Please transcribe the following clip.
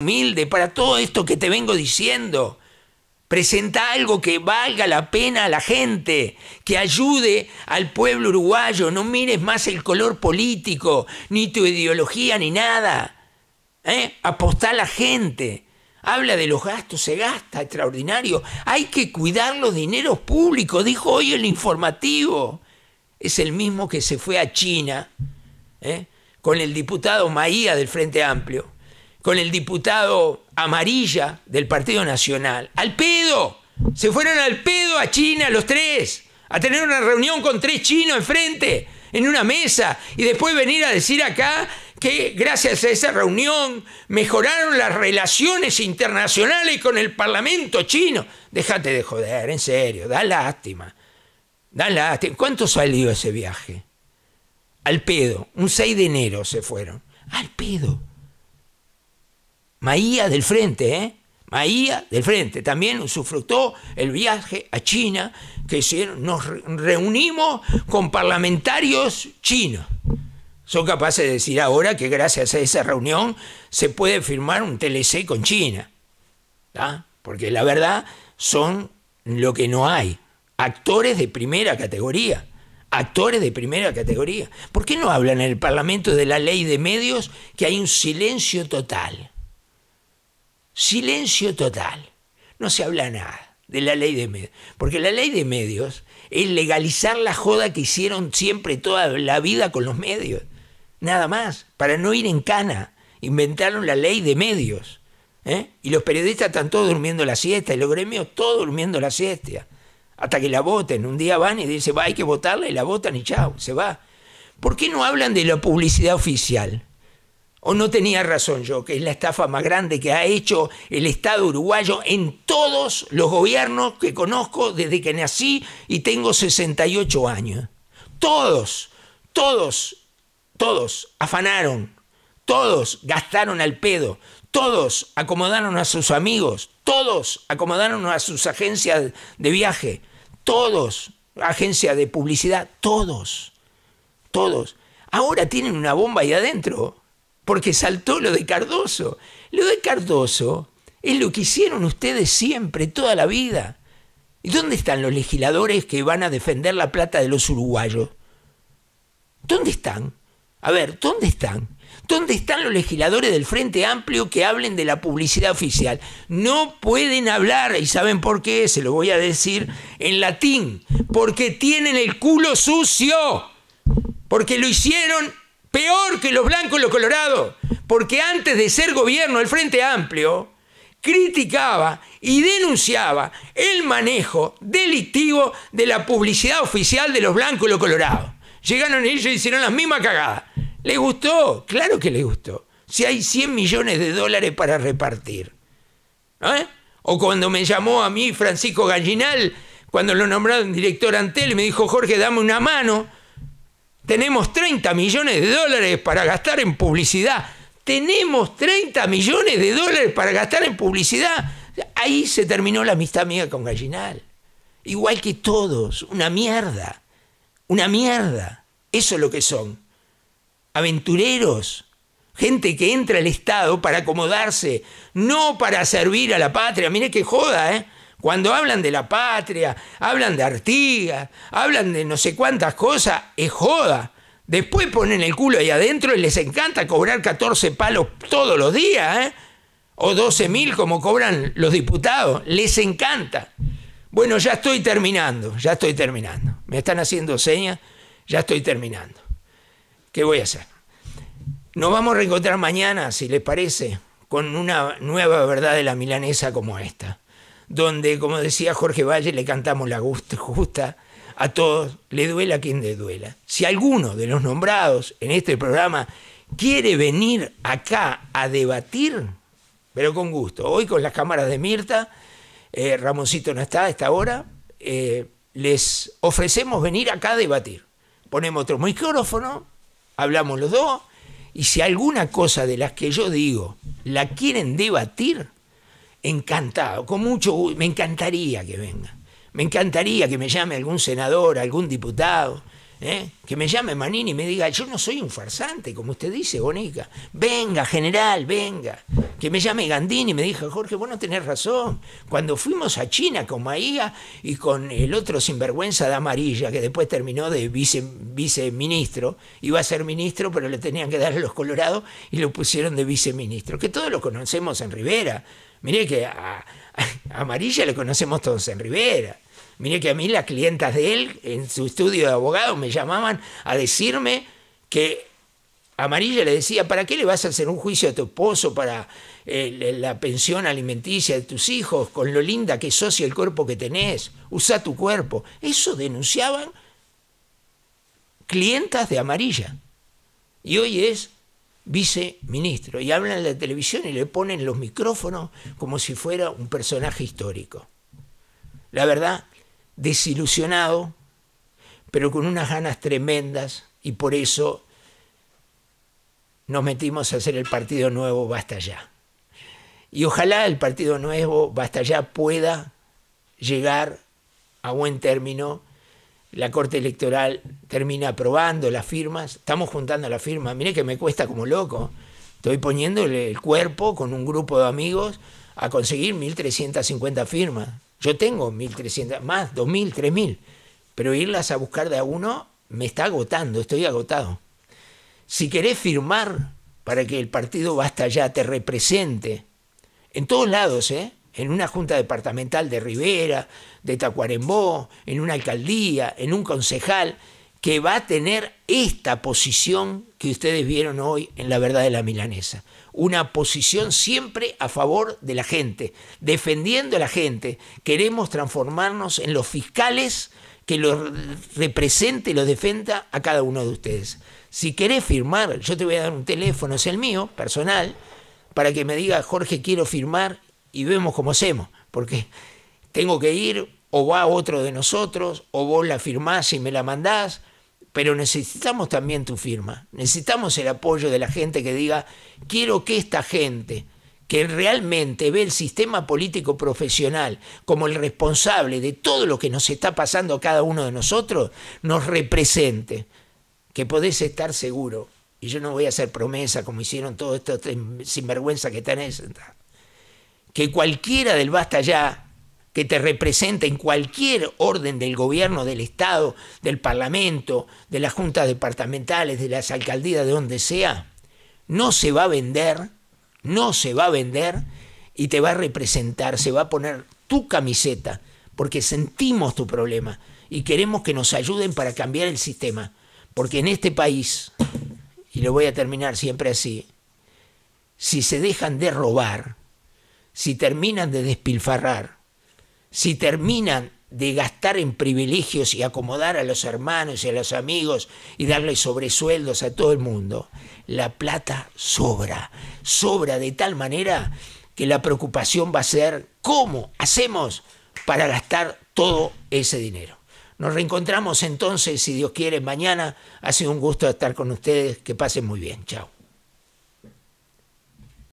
humilde para todo esto que te vengo diciendo. Presenta algo que valga la pena a la gente, que ayude al pueblo uruguayo. No mires más el color político, ni tu ideología, ni nada. ¿Eh? Apostá a la gente. Habla de los gastos, se gasta, extraordinario. Hay que cuidar los dineros públicos, dijo hoy el informativo. Es el mismo que se fue a China ¿eh? con el diputado Maía del Frente Amplio con el diputado Amarilla del Partido Nacional. Al pedo. Se fueron al pedo a China los tres, a tener una reunión con tres chinos enfrente, en una mesa, y después venir a decir acá que gracias a esa reunión mejoraron las relaciones internacionales con el Parlamento chino. Déjate de joder, en serio, da lástima. Da lástima. ¿Cuánto salió ese viaje? Al pedo. Un 6 de enero se fueron. Al pedo. Maía del Frente, ¿eh? Maía del Frente. También usufructó el viaje a China, que nos reunimos con parlamentarios chinos. Son capaces de decir ahora que gracias a esa reunión se puede firmar un TLC con China. Porque la verdad son lo que no hay. Actores de primera categoría. Actores de primera categoría. ¿Por qué no hablan en el Parlamento de la ley de medios que hay un silencio total? Silencio total. No se habla nada de la ley de medios. Porque la ley de medios es legalizar la joda que hicieron siempre toda la vida con los medios. Nada más, para no ir en cana. Inventaron la ley de medios. ¿eh? Y los periodistas están todos durmiendo la siesta y los gremios todos durmiendo la siesta. Hasta que la voten. Un día van y dicen, va, hay que votarla y la votan y chao, se va. ¿Por qué no hablan de la publicidad oficial? ¿O no tenía razón yo, que es la estafa más grande que ha hecho el Estado uruguayo en todos los gobiernos que conozco desde que nací y tengo 68 años? Todos, todos, todos afanaron, todos gastaron al pedo, todos acomodaron a sus amigos, todos acomodaron a sus agencias de viaje, todos, agencias de publicidad, todos, todos. Ahora tienen una bomba ahí adentro porque saltó lo de Cardoso. Lo de Cardoso es lo que hicieron ustedes siempre, toda la vida. ¿Y dónde están los legisladores que van a defender la plata de los uruguayos? ¿Dónde están? A ver, ¿dónde están? ¿Dónde están los legisladores del Frente Amplio que hablen de la publicidad oficial? No pueden hablar, y ¿saben por qué? Se lo voy a decir en latín. Porque tienen el culo sucio. Porque lo hicieron peor que los blancos y los colorados, porque antes de ser gobierno el Frente Amplio, criticaba y denunciaba el manejo delictivo de la publicidad oficial de los blancos y los colorados. Llegaron ellos y hicieron las mismas cagadas. ¿Les gustó? Claro que les gustó. Si hay 100 millones de dólares para repartir. ¿Eh? O cuando me llamó a mí Francisco Gallinal, cuando lo nombraron director Antel, me dijo, Jorge, dame una mano tenemos 30 millones de dólares para gastar en publicidad. Tenemos 30 millones de dólares para gastar en publicidad. Ahí se terminó la amistad mía con Gallinal. Igual que todos, una mierda. Una mierda. Eso es lo que son. Aventureros. Gente que entra al Estado para acomodarse, no para servir a la patria. Mire qué joda, ¿eh? Cuando hablan de la patria, hablan de Artigas, hablan de no sé cuántas cosas, es joda. Después ponen el culo ahí adentro y les encanta cobrar 14 palos todos los días, ¿eh? O 12 mil como cobran los diputados. Les encanta. Bueno, ya estoy terminando, ya estoy terminando. Me están haciendo señas, ya estoy terminando. ¿Qué voy a hacer? Nos vamos a reencontrar mañana, si les parece, con una nueva verdad de la milanesa como esta donde, como decía Jorge Valle, le cantamos la justa a todos, le duela a quien le duela. Si alguno de los nombrados en este programa quiere venir acá a debatir, pero con gusto, hoy con las cámaras de Mirta, eh, Ramoncito no está a esta hora, eh, les ofrecemos venir acá a debatir. Ponemos otro micrófono, hablamos los dos, y si alguna cosa de las que yo digo la quieren debatir, encantado, con mucho gusto, me encantaría que venga. Me encantaría que me llame algún senador, algún diputado, ¿eh? que me llame Manini y me diga, yo no soy un farsante, como usted dice, Bonica. Venga, general, venga. Que me llame Gandini y me diga, Jorge, vos no tenés razón. Cuando fuimos a China con Maía y con el otro sinvergüenza de Amarilla, que después terminó de vice, viceministro, iba a ser ministro, pero le tenían que dar a los colorados y lo pusieron de viceministro, que todos lo conocemos en Rivera. Mire que a, Amarilla le conocemos todos en Rivera. Mire que a mí las clientas de él en su estudio de abogado me llamaban a decirme que Amarilla le decía, ¿para qué le vas a hacer un juicio a tu esposo para eh, la pensión alimenticia de tus hijos, con lo linda que sos y el cuerpo que tenés? Usa tu cuerpo. Eso denunciaban clientas de Amarilla. Y hoy es viceministro. Y hablan en la televisión y le ponen los micrófonos como si fuera un personaje histórico. La verdad, desilusionado, pero con unas ganas tremendas y por eso nos metimos a hacer el Partido Nuevo Basta Ya. Y ojalá el Partido Nuevo Basta Ya pueda llegar a buen término. La Corte Electoral termina aprobando las firmas. Estamos juntando las firmas. Mire que me cuesta como loco. Estoy poniéndole el cuerpo con un grupo de amigos a conseguir 1.350 firmas. Yo tengo 1.300, más, 2.000, 3.000, pero irlas a buscar de a uno me está agotando, estoy agotado. Si querés firmar para que el partido Basta Ya te represente, en todos lados, ¿eh? En una junta departamental de Rivera, de Tacuarembó, en una alcaldía, en un concejal, que va a tener esta posición que ustedes vieron hoy en la verdad de la milanesa una posición siempre a favor de la gente, defendiendo a la gente. Queremos transformarnos en los fiscales que lo represente y lo defenda a cada uno de ustedes. Si querés firmar, yo te voy a dar un teléfono, es el mío, personal, para que me diga, Jorge, quiero firmar y vemos cómo hacemos, porque tengo que ir, o va otro de nosotros, o vos la firmás y me la mandás, pero necesitamos también tu firma, necesitamos el apoyo de la gente que diga, quiero que esta gente que realmente ve el sistema político profesional como el responsable de todo lo que nos está pasando a cada uno de nosotros, nos represente, que podés estar seguro, y yo no voy a hacer promesa como hicieron todos estos sinvergüenza que están sentados, que cualquiera del basta ya que te representa en cualquier orden del gobierno, del Estado, del Parlamento, de las juntas departamentales, de las alcaldías, de donde sea, no se va a vender, no se va a vender y te va a representar, se va a poner tu camiseta, porque sentimos tu problema y queremos que nos ayuden para cambiar el sistema, porque en este país, y lo voy a terminar siempre así, si se dejan de robar, si terminan de despilfarrar, si terminan de gastar en privilegios y acomodar a los hermanos y a los amigos y darle sobresueldos a todo el mundo, la plata sobra, sobra de tal manera que la preocupación va a ser cómo hacemos para gastar todo ese dinero. Nos reencontramos entonces, si Dios quiere, mañana. Ha sido un gusto estar con ustedes. Que pasen muy bien. Chao.